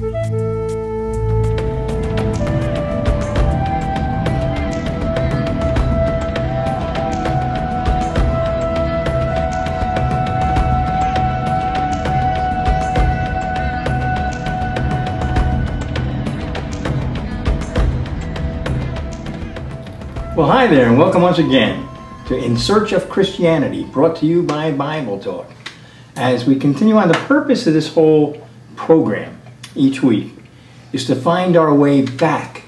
Well, hi there, and welcome once again to In Search of Christianity, brought to you by Bible Talk. As we continue on, the purpose of this whole program each week is to find our way back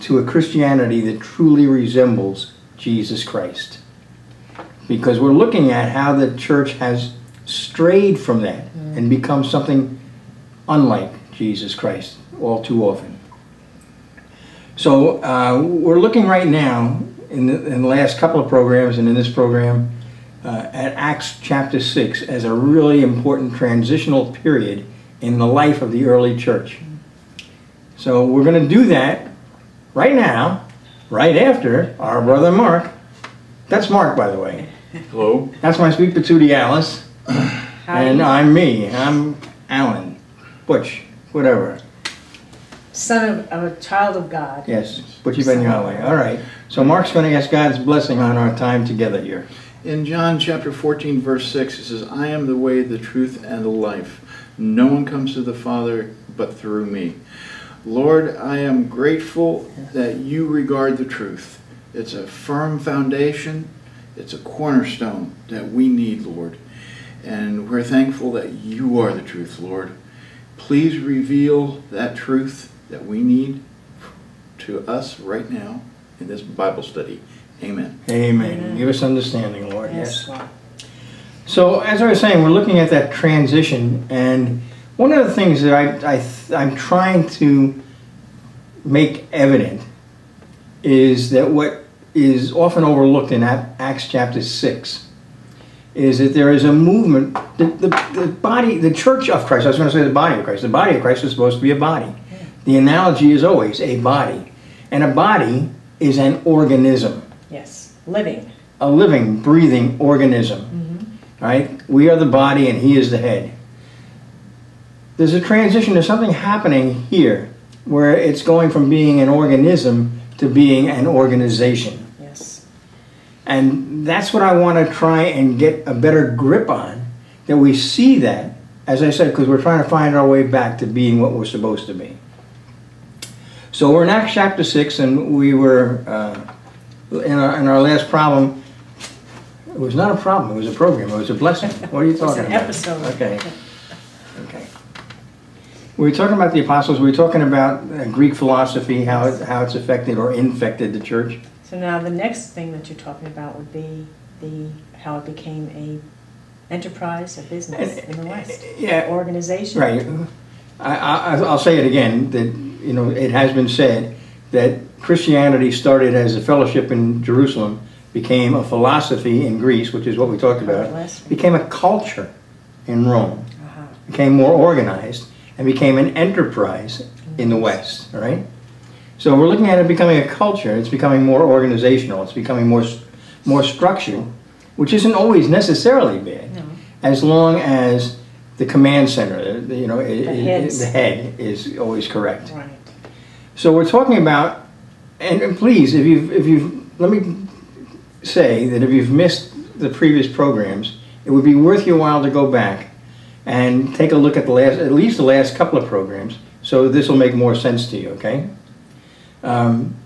to a Christianity that truly resembles Jesus Christ. Because we're looking at how the church has strayed from that and become something unlike Jesus Christ all too often. So uh, we're looking right now in the, in the, last couple of programs and in this program uh, at Acts chapter 6 as a really important transitional period in the life of the early church. So we're going to do that right now, right after our brother Mark. That's Mark, by the way. Hello. That's my sweet patootie Alice. Hi. and I'm me. I'm Allen. Butch. Whatever son of, of, a child of God. Yes, put you Ben Yahweh. All right. So Mark's going to ask God's blessing on our time together here. In John chapter 14, verse 6, it says, I am the way, the truth, and the life. No one comes to the Father but through me. Lord, I am grateful that you regard the truth. It's a firm foundation. It's a cornerstone that we need, Lord. And we're thankful that you are the truth, Lord. Please reveal that truth that we need to us right now in this Bible study. Amen. Amen. Amen. Give us understanding, Lord. Yes. yes. So, as I was saying, we're looking at that transition, and one of the things that I, I I'm trying to make evident is that what is often overlooked in Acts chapter six is that there is a movement. The, the, the body, the church of Christ. I was going to say the body of Christ. The body of Christ is supposed to be a body. The analogy is always a body. And a body is an organism. Yes, living. A living, breathing organism. Mm-hmm. Right? We are the body and he is the head. There's a transition, there's something happening here where it's going from being an organism to being an organization. Yes. And that's what I want to try and get a better grip on, that we see that, as I said, because we're trying to find our way back to being what we're supposed to be. So we're in Acts chapter 6, and we were, uh, in, our, in our last problem, it was not a problem, it was a program, it was a blessing. What are you talking about? episode. Okay. Okay. We were talking about the apostles, we were talking about uh, Greek philosophy, how, it, how it's affected or infected the church. So now the next thing that you're talking about would be the how it became a enterprise, a business in the West. Yeah. Organization. Right. I, I, I'll say it again, that you know, it has been said that Christianity started as a fellowship in Jerusalem, became a philosophy in Greece, which is what we talked about, became a culture in Rome, uh-huh. became more organized, and became an enterprise in the West, all right? So we're looking at it becoming a culture, it's becoming more organizational, it's becoming more, more structured, which isn't always necessarily bad, no. as long as the command center, the, you know, the, it, the, head is always correct. Right. So we're talking about, and, and please, if you've, if you've, let me say that if you've missed the previous programs, it would be worth your while to go back and take a look at the last, at least the last couple of programs, so this will make more sense to you, okay? Um,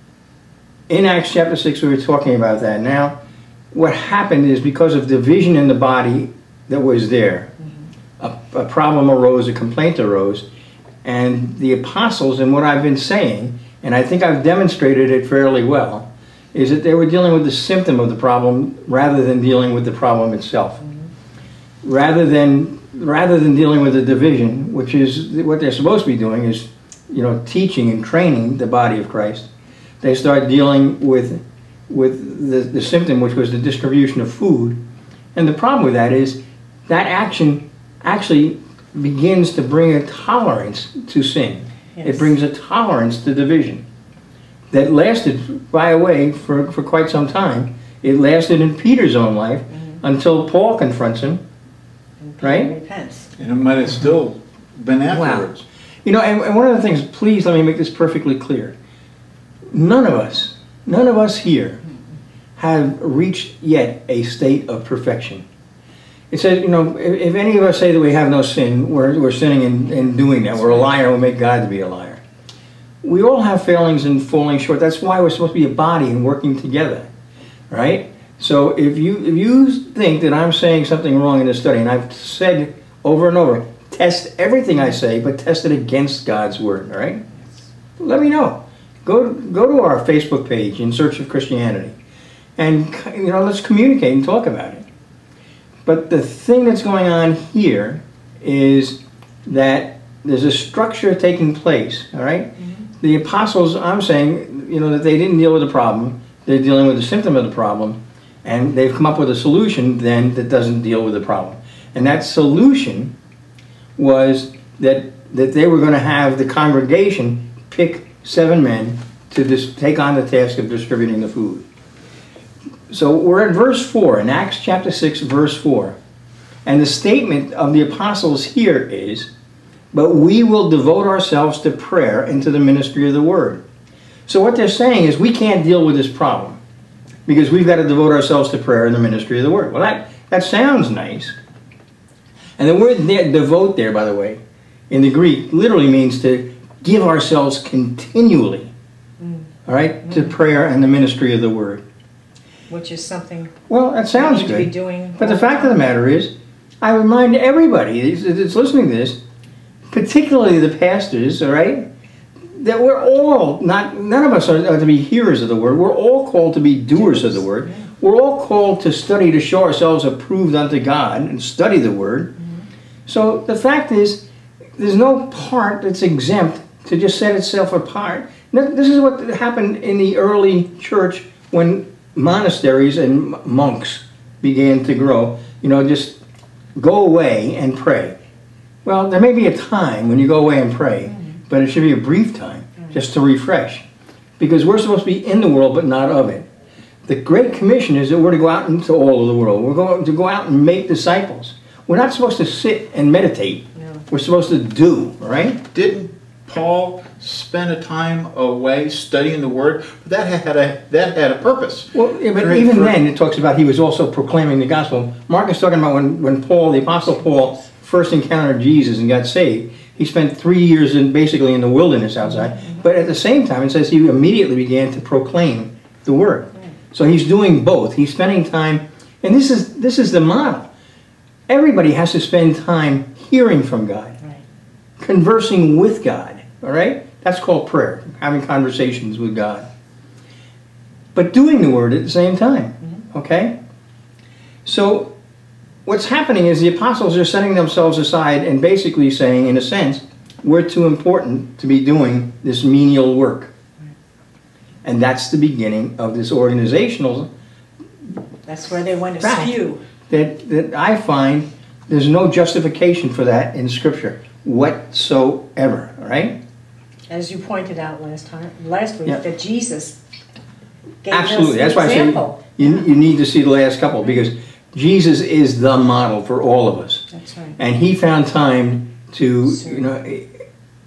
in Acts chapter 6, we were talking about that. Now, what happened is because of division in the body that was there, a, a problem arose, a complaint arose, and the apostles, and what I've been saying, and I think I've demonstrated it fairly well, is that they were dealing with the symptom of the problem rather than dealing with the problem itself. Mm-hmm. Rather than rather than dealing with the division, which is what they're supposed to be doing, is you know teaching and training the body of Christ. They start dealing with with the, the symptom, which was the distribution of food. And the problem with that is that action actually begins to bring a tolerance to sin. Yes. It brings a tolerance to division that lasted, by the way, for, for quite some time. It lasted in Peter's own life mm -hmm. until Paul confronts him, right? Repents. And it might have still been afterwards. Wow. You know, and, and one of the things, please let me make this perfectly clear. None of us, none of us here have reached yet a state of perfection. It says, you know, if, if any of us say that we have no sin, we're, we're sinning in, in doing that. We're a liar, we make God to be a liar. We all have failings and falling short. That's why we're supposed to be a body and working together, right? So if you if you think that I'm saying something wrong in this study, and I've said over and over, test everything I say, but test it against God's word, all right? Let me know. Go go to our Facebook page in search of Christianity, and you know let's communicate and talk about it. But the thing that's going on here is that there's a structure taking place, all right? Mm-hmm. The apostles, I'm saying, you know, that they didn't deal with the problem. They're dealing with the symptom of the problem, and they've come up with a solution then that doesn't deal with the problem. And that solution was that that they were going to have the congregation pick seven men to dis- take on the task of distributing the food. So we're at verse 4, in Acts chapter 6, verse 4. And the statement of the apostles here is, But we will devote ourselves to prayer and to the ministry of the word. So what they're saying is, we can't deal with this problem because we've got to devote ourselves to prayer and the ministry of the word. Well, that, that sounds nice. And the word devote there, by the way, in the Greek, literally means to give ourselves continually, mm. all right, mm. to prayer and the ministry of the word. Which is something Well, that sounds need to be good. doing. But the fact of the matter is, I remind everybody that's listening to this, particularly the pastors, all right, that we're all not none of us are, to be hearers of the word. We're all called to be doers of the word. We're all called to study to show ourselves approved unto God and study the word. So the fact is, there's no part that's exempt to just set itself apart. This is what happened in the early church when monasteries and monks began to grow. You know, just go away and pray. Well, there may be a time when you go away and pray, but it should be a brief time just to refresh. Because we're supposed to be in the world but not of it. The Great Commission is that we're to go out into all of the world. We're going to go out and make disciples. We're not supposed to sit and meditate. No. We're supposed to do, right? Didn't Paul spend a time away studying the Word? That had a that had a purpose. Well, yeah, but For- even for- then, it talks about he was also proclaiming the gospel. Mark is talking about when, when Paul, the Apostle Paul, first encountered Jesus and got saved. He spent three years in basically in the wilderness outside. Mm-hmm. But at the same time, it says he immediately began to proclaim the word. So he's doing both. He's spending time, and this is this is the model. Everybody has to spend time hearing from God, Right. conversing with God. All right, that's called prayer, having conversations with God. But doing the word at the same time. Mm-hmm. Okay? So what's happening is the apostles are setting themselves aside and basically saying, in a sense, we're too important to be doing this menial work. And that's the beginning of this organizational That's where they went askew. that, that I find there's no justification for that in Scripture whatsoever. right? As you pointed out last time, last week, Yeah. that Jesus gave Absolutely. us That's an why I say example. you, you need to see the last couple because Jesus is the model for all of us. That's right. And he found time to, Serve. you know,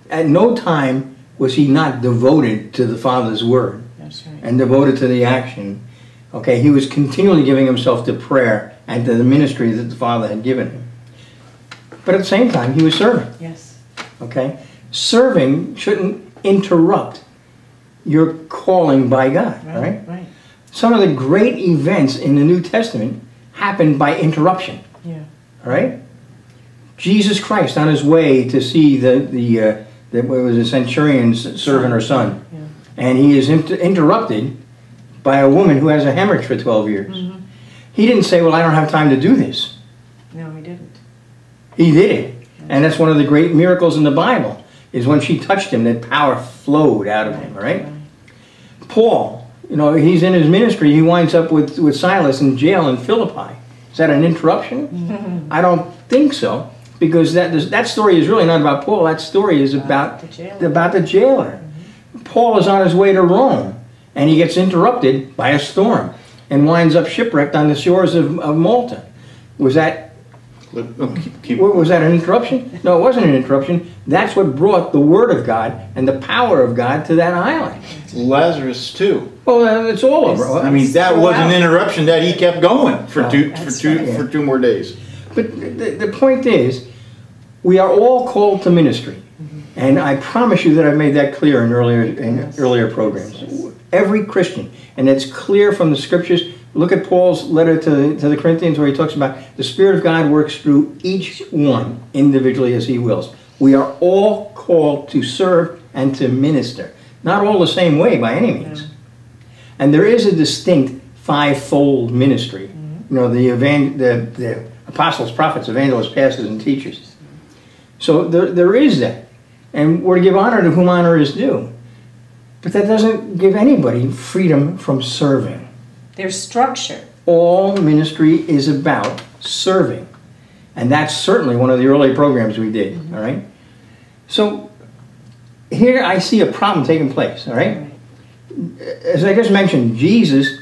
at no time was he not devoted to the Father's word That's right. and devoted to the action. Okay, he was continually giving himself to prayer and to the ministry that the Father had given him. But at the same time, he was serving. Yes. Okay? Serving shouldn't interrupt your calling by God, Right. right? Right. Some of the great events in the New Testament happened by interruption. Yeah. All right. Jesus Christ on his way to see the the uh, that was a centurion's servant or son, Yeah. and he is inter- interrupted by a woman who has a hemorrhage for twelve years. Mhm. He didn't say, "Well, I don't have time to do this." No, he didn't. He did it, and that's one of the great miracles in the Bible. Is when she touched him, that power flowed out of him. All right. Paul, you know, he's in his ministry. He winds up with, with Silas in jail in Philippi. Is that an interruption? Mm-hmm. I don't think so, because that that story is really not about Paul. That story is about the jailer. about the jailer. Mm-hmm. Paul is on his way to Rome, and he gets interrupted by a storm and winds up shipwrecked on the shores of, of Malta. Was that Look, look, keep- keep- Was that an interruption? No, it wasn't an interruption. That's what brought the Word of God and the power of God to that island. Lazarus too. Well, it's all over. I mean, that was an interruption that he kept going for Oh, two, for two, right. for two more days. But the, the point is, we are all called to ministry. Mm-hmm. And I promise you that I've made that clear in earlier, in Yes. earlier programs. Every Christian, and it's clear from the scriptures. Look at Paul's letter to, to the Corinthians where he talks about the Spirit of God works through each one individually as he wills. We are all called to serve and to minister. Not all the same way by any means. And there is a distinct five-fold ministry. Mm-hmm. You know, the, evan- the, the apostles, prophets, evangelists, pastors, and teachers. So there, there is that. And we're to give honor to whom honor is due. But that doesn't give anybody freedom from serving. There's structure. All ministry is about serving. And that's certainly one of the early programs we did, mm-hmm. all right? So here I see a problem taking place, all right? as I just mentioned, Jesus,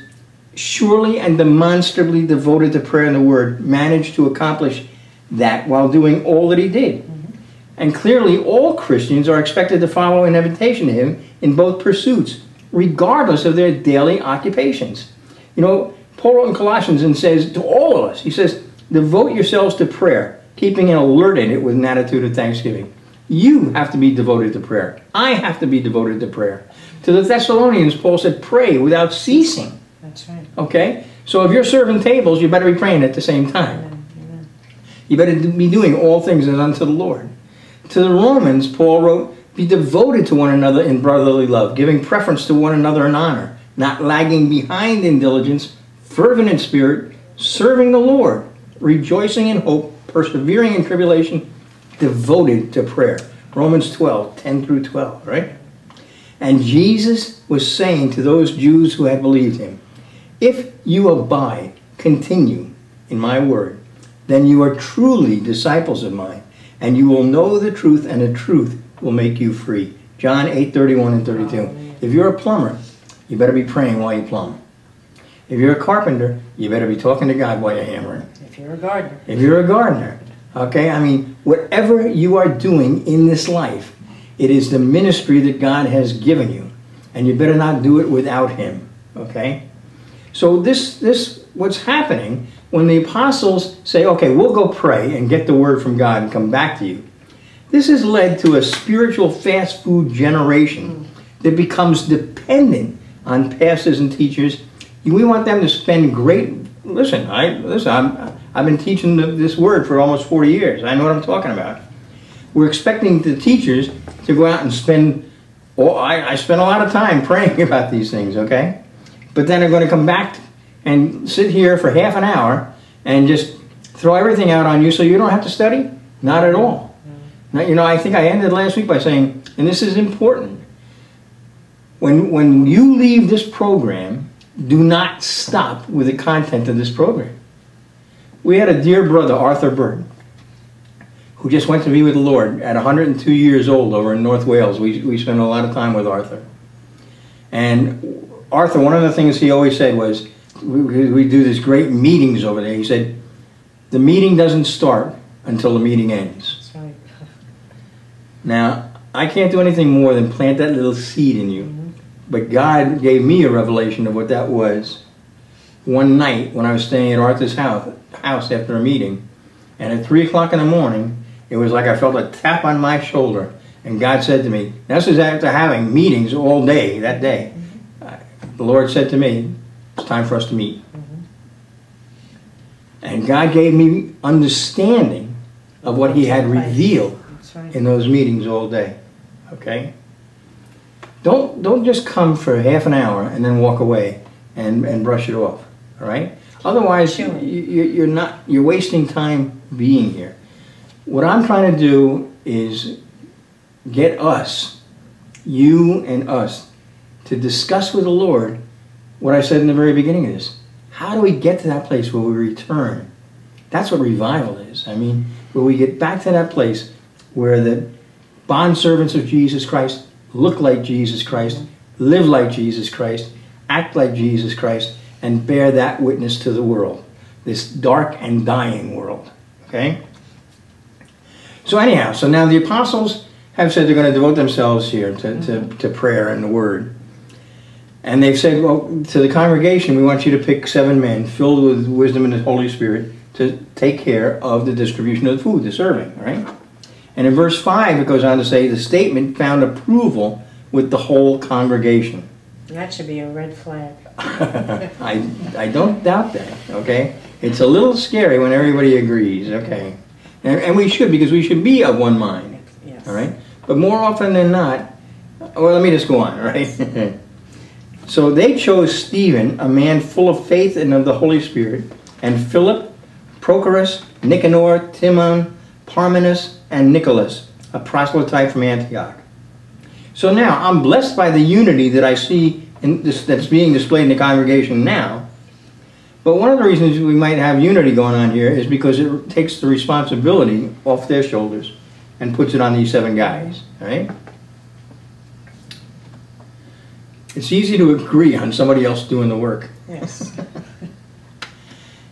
surely and demonstrably devoted to prayer and the word, managed to accomplish that while doing all that he did. Mm-hmm. And clearly, all Christians are expected to follow an invitation to him in both pursuits, regardless of their daily occupations. You know, Paul wrote in Colossians and says to all of us, he says, devote yourselves to prayer, keeping an alert in it with an attitude of thanksgiving. You have to be devoted to prayer. I have to be devoted to prayer. To the Thessalonians, Paul said, pray without ceasing. That's right. Okay? So if you're serving tables, you better be praying at the same time. Amen. Amen. You better be doing all things as unto the Lord. To the Romans, Paul wrote, Be devoted to one another in brotherly love, giving preference to one another in honor, not lagging behind in diligence, fervent in spirit, serving the Lord, rejoicing in hope, persevering in tribulation, devoted to prayer. Romans 12, 10 through 12, right? And Jesus was saying to those Jews who had believed him, If you abide, continue in my word, then you are truly disciples of mine, and you will know the truth, and the truth will make you free. John 8, 31 and 32. If you're a plumber, you better be praying while you plumb. If you're a carpenter, you better be talking to God while you're hammering. If you're a gardener. If you're a gardener, okay, I mean, whatever you are doing in this life, it is the ministry that God has given you, and you better not do it without Him, okay? So this, this, what's happening when the apostles say, okay, we'll go pray and get the word from God and come back to you. This has led to a spiritual fast food generation that becomes dependent on pastors and teachers. We want them to spend great. Listen, I listen. I'm, I've been teaching the, this word for almost 40 years. I know what I'm talking about. We're expecting the teachers to go out and spend. Oh, I, I spend a lot of time praying about these things. Okay, but then they're going to come back and sit here for half an hour and just throw everything out on you so you don't have to study. Not at all. Mm-hmm. Now, you know, I think I ended last week by saying, and this is important. When, when you leave this program, do not stop with the content of this program. We had a dear brother, Arthur Bird, who just went to be with the Lord at 102 years old over in North Wales. We, we spent a lot of time with Arthur. And Arthur, one of the things he always said was, we, we do these great meetings over there. He said, the meeting doesn't start until the meeting ends. That's right. Now, I can't do anything more than plant that little seed in you. But God gave me a revelation of what that was one night when I was staying at Arthur's house, house after a meeting. And at 3 o'clock in the morning, it was like I felt a tap on my shoulder. And God said to me, this is after having meetings all day that day. The Lord said to me, it's time for us to meet. Mm-hmm. And God gave me understanding of what He had revealed in those meetings all day. Okay? Don't don't just come for half an hour and then walk away and, and brush it off. All right? Otherwise, Sure. you, you're not you're wasting time being here. What I'm trying to do is get us, you and us, to discuss with the Lord what I said in the very beginning of this. How do we get to that place where we return? That's what revival is. I mean, where we get back to that place where the bondservants of Jesus Christ look like Jesus Christ, live like Jesus Christ, act like Jesus Christ, and bear that witness to the world, this dark and dying world. Okay? So anyhow, so now the apostles have said they're going to devote themselves here to, to, mm-hmm. to prayer and the word. And they've said, well, to the congregation, we want you to pick seven men filled with wisdom and the Holy Spirit to take care of the distribution of the food, the serving, right? And in verse 5, it goes on to say, the statement found approval with the whole congregation. That should be a red flag. I, I don't doubt that, okay? It's a little scary when everybody agrees, okay? And, and we should, because we should be of one mind, Yes. all right? But more often than not, well, let me just go on, all right? so they chose Stephen, a man full of faith and of the Holy Spirit, and Philip, Prochorus, Nicanor, Timon, Parmenas, and Nicholas, a proselyte from Antioch. So now, I'm blessed by the unity that I see in this, that's being displayed in the congregation now. But one of the reasons we might have unity going on here is because it takes the responsibility off their shoulders and puts it on these seven guys, right? It's easy to agree on somebody else doing the work. Yes.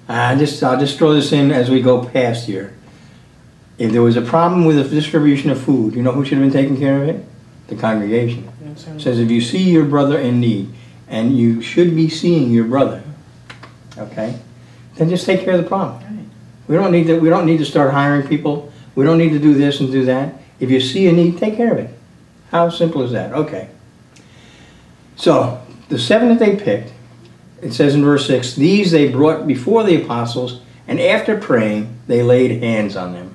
I uh, just, I'll just throw this in as we go past here. If there was a problem with the distribution of food, you know who should have been taking care of it? The congregation. It says if you see your brother in need, and you should be seeing your brother, okay, then just take care of the problem. Right. We don't need to, we don't need to start hiring people. We don't need to do this and do that. If you see a need, take care of it. How simple is that? Okay. So, the seven that they picked, it says in verse 6, these they brought before the apostles, and after praying, they laid hands on them.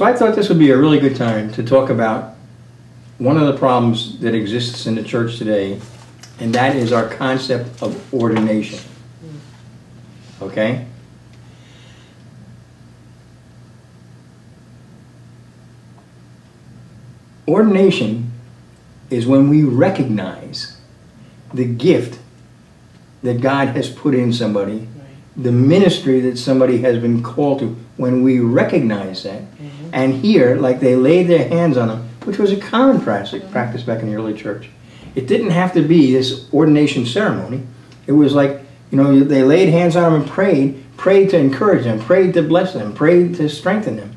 So I thought this would be a really good time to talk about one of the problems that exists in the church today, and that is our concept of ordination. Okay? Ordination is when we recognize the gift that God has put in somebody. The ministry that somebody has been called to. When we recognize that, Mhm. and here, like they laid their hands on them, which was a common practice, practice back in the early church. It didn't have to be this ordination ceremony. It was like, you know, they laid hands on them and prayed, prayed to encourage them, prayed to bless them, prayed to strengthen them.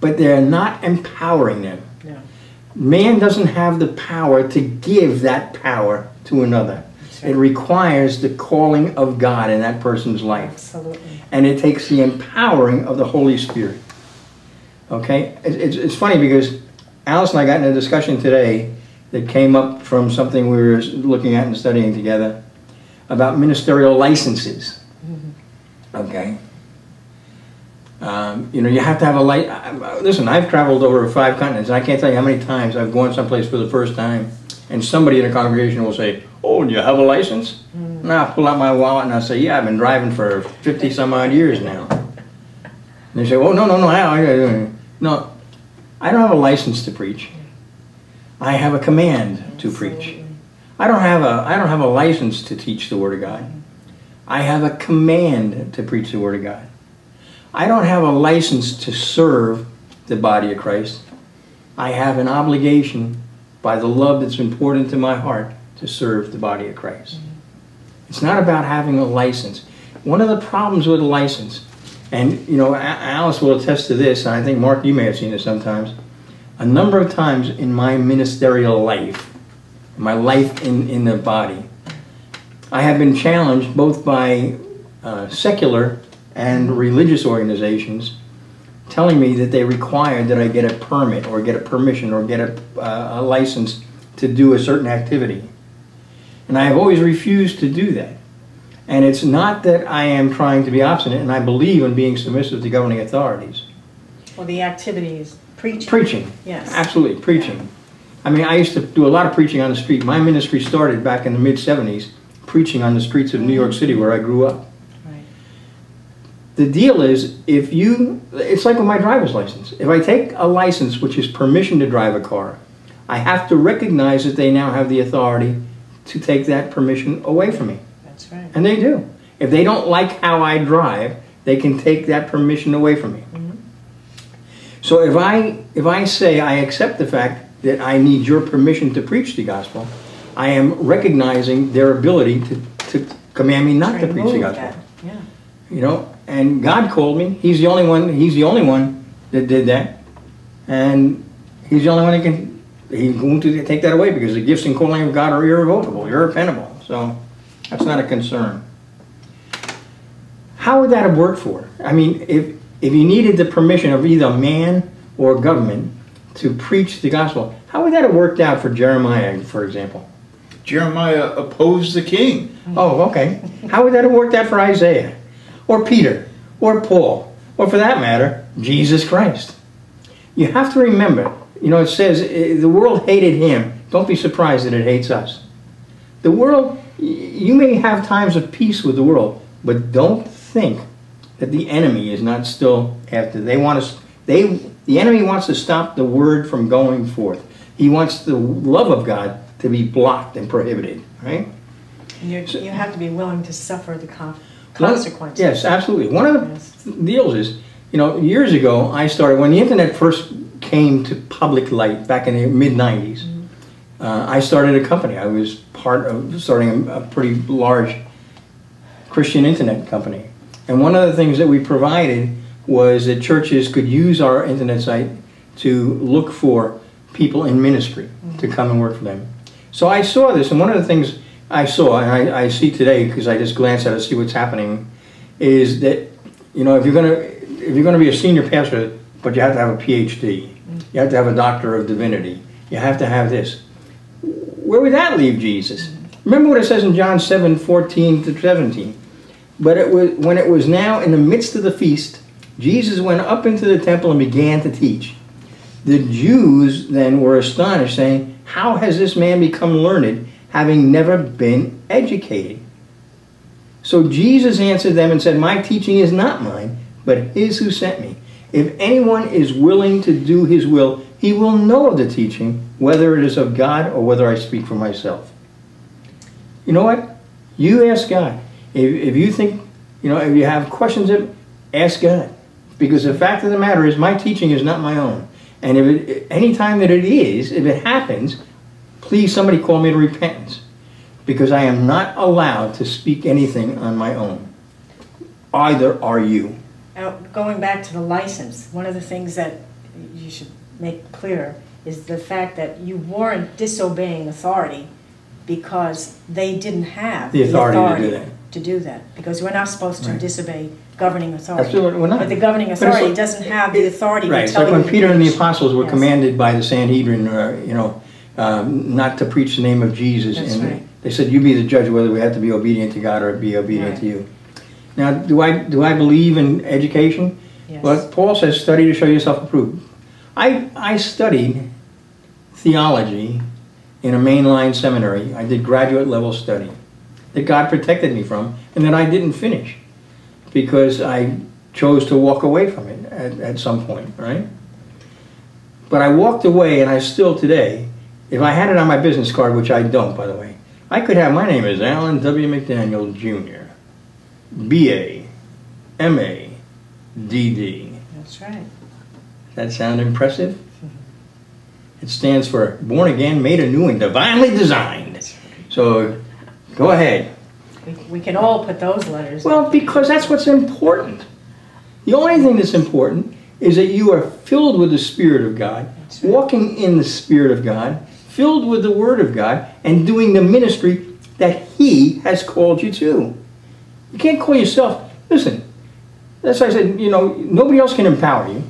But they're not empowering them. No. Man doesn't have the power to give that power to another. It requires the calling of God in that person's life. Absolutely. And it takes the empowering of the Holy Spirit. Okay? It- It's, it's funny because Alice and I got in a discussion today that came up from something we were looking at and studying together about ministerial licenses. Mm-hmm. Okay? Um, you know, you have to have a light. Listen, I've traveled over five continents, and I can't tell you how many times I've gone someplace for the first time, and somebody in a congregation will say, "Oh, do you have a license?" And I'll pull out my wallet and I'll say, "Yeah, I've been driving for fifty some odd years now." And they say, "Oh, no, no, no, how?" I- No, I don't have a license to preach. I have a command to preach. I don't have a I don't have a license to teach the Word of God. I have a command to preach the Word of God. I don't have a license to serve the body of Christ. I have an obligation by the love that's been poured into my heart to serve the body of Christ. It's not about having a license. One of the problems with a license, and you know, Alice will attest to this, and I think Mark, you may have seen it sometimes. A number of times in my ministerial life, my life in, in the body, I have been challenged both by uh, secular and religious organizations telling me that they required that I get a permit or get a permission or get a, uh, a license to do a certain activity. And I have always refused to do that. And it's not that I am trying to be obstinate, and I believe in being submissive to governing authorities. Well, the activity is preaching. Preaching. Yes. Absolutely, preaching. I mean, I used to do a lot of preaching on the street. My ministry started back in the mid 70s, preaching on the streets of New York City where I grew up. The deal is, if you, it's like with my driver's license. If I take a license which is permission to drive a car, I have to recognize that they now have the authority to take that permission away from me. That's right. And they do. If they don't like how I drive, they can take that permission away from me. Mhm. So if I if I say I accept the fact that I need your permission to preach the gospel, I am recognizing their ability to, to command me not to preach the gospel. that. Yeah. You know, and God called me. He's the only one. He's the only one that did that, and He's the only one that can. He's going to take that away because the gifts and calling of God are irrevocable, irrepentable. So that's not a concern. How would that have worked for? I mean, if if you needed the permission of either man or government to preach the gospel, how would that have worked out for Jeremiah, for example? Jeremiah opposed the king. Oh, okay. How would that have worked out for Isaiah? Or Peter? Or Paul? Or for that matter, Jesus Christ? You have to remember, you know, it says eh, the world hated him. Don't be surprised that it hates us. The world, you may have times of peace with the world, but don't think that the enemy is not still after. They want us, they, the enemy wants to stop the word from going forth. He wants the love of God to be blocked and prohibited, right? You're, you have to be willing to suffer the con- One- Yes, absolutely. One of Yes. the deals is, you know, years ago I started when the internet first came to public light back in the mid '90s. Uh, I started a company. I was part of starting a, a pretty large Christian internet company, and one of the things that we provided was that churches could use our internet site to look for people in ministry to come and work for them. So I saw this, and one of the things I saw, and I, I see today because I just glance at it, see what's happening, is that you know if you're gonna if you're gonna be a senior pastor, but you have to have a PhD, you have to have a doctor of divinity, you have to have this. Where would that leave Jesus? Remember what it says in John 7, 14 to 17. But it was when it was now in the midst of the feast, Jesus went up into the temple and began to teach. The Jews then were astonished, saying, How has this man become learned, having never been educated? So Jesus answered them and said, My teaching is not mine, but his who sent me. If anyone is willing to do his will, he will know of the teaching, whether it is of God or whether I speak for myself. You know what? You ask God. If, if you think, you know, if you have questions, ask God. Because the fact of the matter is, my teaching is not my own. And if it, any time that it is, if it happens, please somebody call me to repentance. Because I am not allowed to speak anything on my own. Either are you. Now, going back to the license, one of the things that you should make clear is the fact that you weren't disobeying authority because they didn't have The authority to do that. to do that. Because we're not supposed to Right. disobey governing authority. Absolutely, we're not. But the governing authority like- doesn't have the authority Right, to it's tell like you. when Peter and the apostles were Yes. commanded by the Sanhedrin, uh, you know, um, not to preach the name of Jesus. That's and right. They said, you be the judge whether we have to be obedient to God or be obedient Right. to you. Now, do I, do I believe in education? Yes. Well, Paul says, study to show yourself approved. I, I studied theology in a mainline seminary. I did graduate level study that God protected me from and that I didn't finish because I chose to walk away from it at, at some point, right? But I walked away and I still today, if I had it on my business card, which I don't, by the way, I could have my name is Allen W. McDaniel Jr., BA, MA, DD. That's right. That sound impressive? It stands for Born Again, Made Anew, and Divinely Designed. So go ahead. We, we can all put those letters. Well, because that's what's important. The only thing that's important is that you are filled with the Spirit of God, right. walking in the Spirit of God, filled with the Word of God, and doing the ministry that He has called you to. You can't call yourself, listen, that's why I said, you know, nobody else can empower you.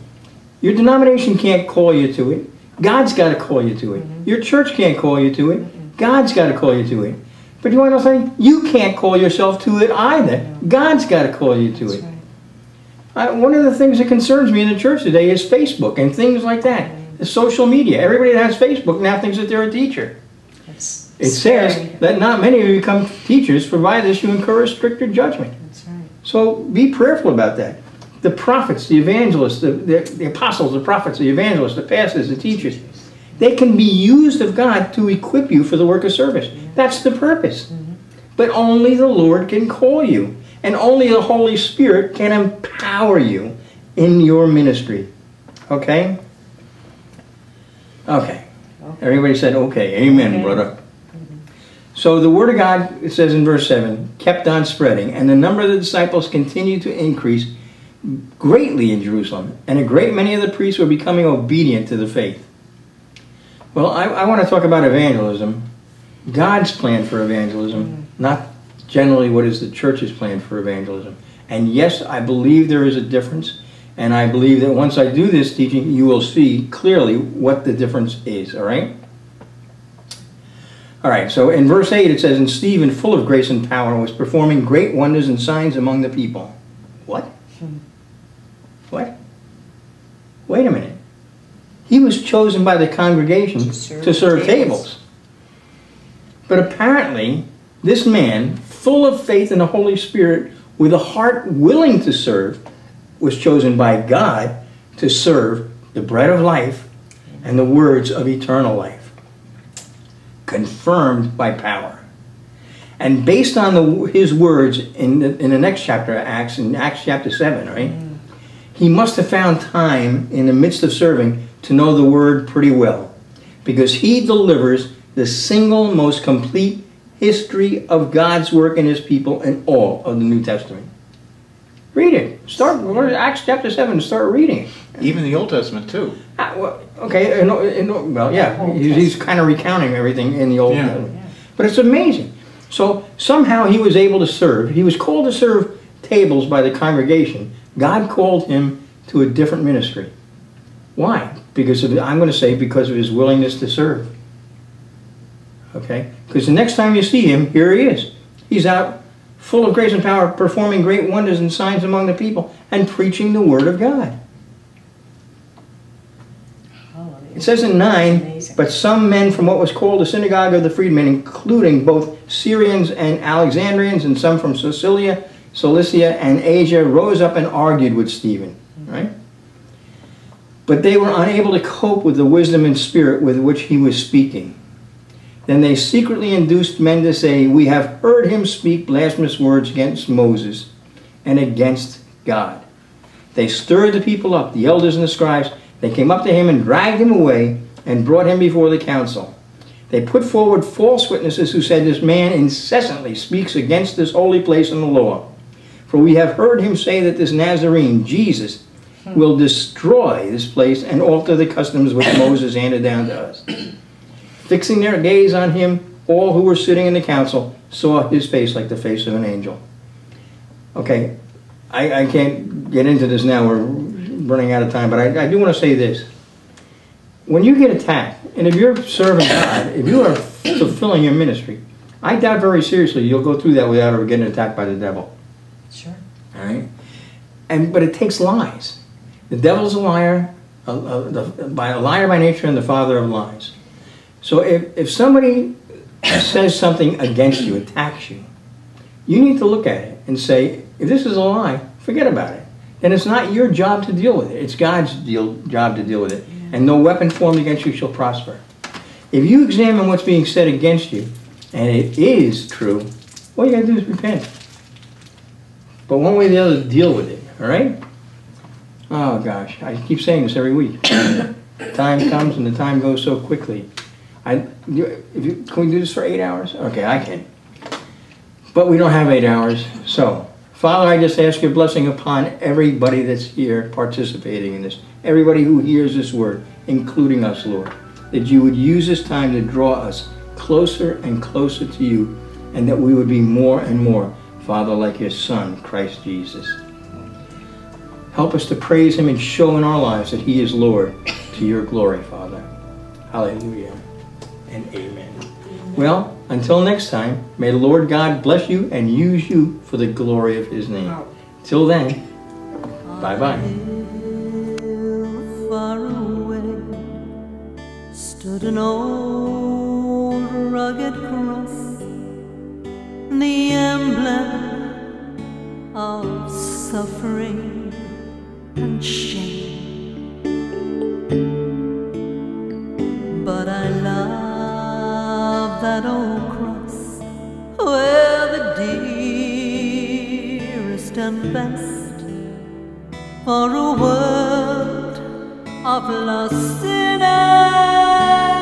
Your denomination can't call you to it. God's got to call you to it. Mm-hmm. Your church can't call you to it. God's got to call you to it. But you want to know something? You can't call yourself to it either. God's got to call you to That's it. right. I, one of the things that concerns me in the church today is Facebook and things like that. Social media. Everybody that has Facebook now thinks that they're a teacher. It's It scary. says that not many of you become teachers, provide this you incur a stricter judgment. That's right. So be prayerful about that. The prophets, the evangelists, the, the, the apostles, the prophets, the evangelists, the pastors, the teachers, they can be used of God to equip you for the work of service. That's the purpose. Mm-hmm. But only the Lord can call you, and only the Holy Spirit can empower you in your ministry. Okay? Okay. Everybody said, okay, amen, Okay. brother. Mm-hmm. So the word of God, it says in verse 7, kept on spreading, and the number of the disciples continued to increase greatly in Jerusalem, and a great many of the priests were becoming obedient to the faith. Well, I, I want to talk about evangelism, God's plan for evangelism, mm. not generally what is the church's plan for evangelism. And yes, I believe there is a difference, and I believe that once I do this teaching, you will see clearly what the difference is, all right? All right, so in verse 8 it says, And Stephen, full of grace and power, was performing great wonders and signs among the people. What? What? Wait a minute. He was chosen by the congregation To serve to serve tables. tables. But apparently, this man, full of faith in the Holy Spirit, with a heart willing to serve, was chosen by God to serve the bread of life and the words of eternal life, confirmed by power. And based on the, his words in the, in the next chapter of Acts, in Acts chapter 7, right? Mm. He must have found time in the midst of serving to know the word pretty well. Because he delivers the single most complete history of God's work in his people in all of the New Testament. Read it. Start go Acts chapter 7 start reading. Even the Old Testament too. Ah, well, okay, in, in, well, yeah, he's, he's kind of recounting everything in the Old Yeah. Testament. But it's amazing. So somehow he was able to serve. He was called to serve tables by the congregation. God called him to a different ministry. Why? Because of, I'm going to say because of his willingness to serve. Okay? Because the next time you see him, here he is. He's out full of grace and power, performing great wonders and signs among the people, and preaching the word of God. It says in 9, but some men from what was called the synagogue of the freedmen, including both Syrians and Alexandrians, and some from Sicilia, Cilicia, and Asia, rose up and argued with Stephen. Right? But they were unable to cope with the wisdom and spirit with which he was speaking. Then they secretly induced men to say, We have heard him speak blasphemous words against Moses and against God. They stirred the people up, the elders and the scribes. They came up to him and dragged him away and brought him before the council. They put forward false witnesses who said, This man incessantly speaks against this holy place and the law. For we have heard him say that this Nazarene, Jesus, hmm. will destroy this place and alter the customs which Moses handed down to us. Fixing their gaze on him, all who were sitting in the council saw his face like the face of an angel. Okay, I, I can't get into this now, we're running out of time, but I, I do want to say this. When you get attacked, and if you're serving God, if you are fulfilling your ministry, I doubt very seriously you'll go through that without ever getting attacked by the devil. Sure. All right, and but it takes lies. The devil's a liar, a, a, the, by a liar by nature, and the father of lies. So if if somebody says something against you, attacks you, you need to look at it and say, if this is a lie, forget about it. And it's not your job to deal with it. It's God's deal, job to deal with it. And no weapon formed against you shall prosper. If you examine what's being said against you, and it is true, all you gotta do is repent. But one way or the other, deal with it, all right? Oh gosh, I keep saying this every week. time comes and the time goes so quickly. I, you- can we do this for eight hours? Okay, I can. But we don't have eight hours, so, Father, I just ask your blessing upon everybody that's here participating in this, everybody who hears this word, including us, Lord, that you would use this time to draw us closer and closer to you, and that we would be more and more, Father, like your Son, Christ Jesus. Help us to praise him and show in our lives that he is Lord to your glory, Father. Hallelujah and amen. Well, until next time, may the Lord God bless you and use you for the glory of his name. Till then, bye bye. far away stood an old rugged cross, the emblem of suffering and that old cross where the dearest and best for a world of lost sinners.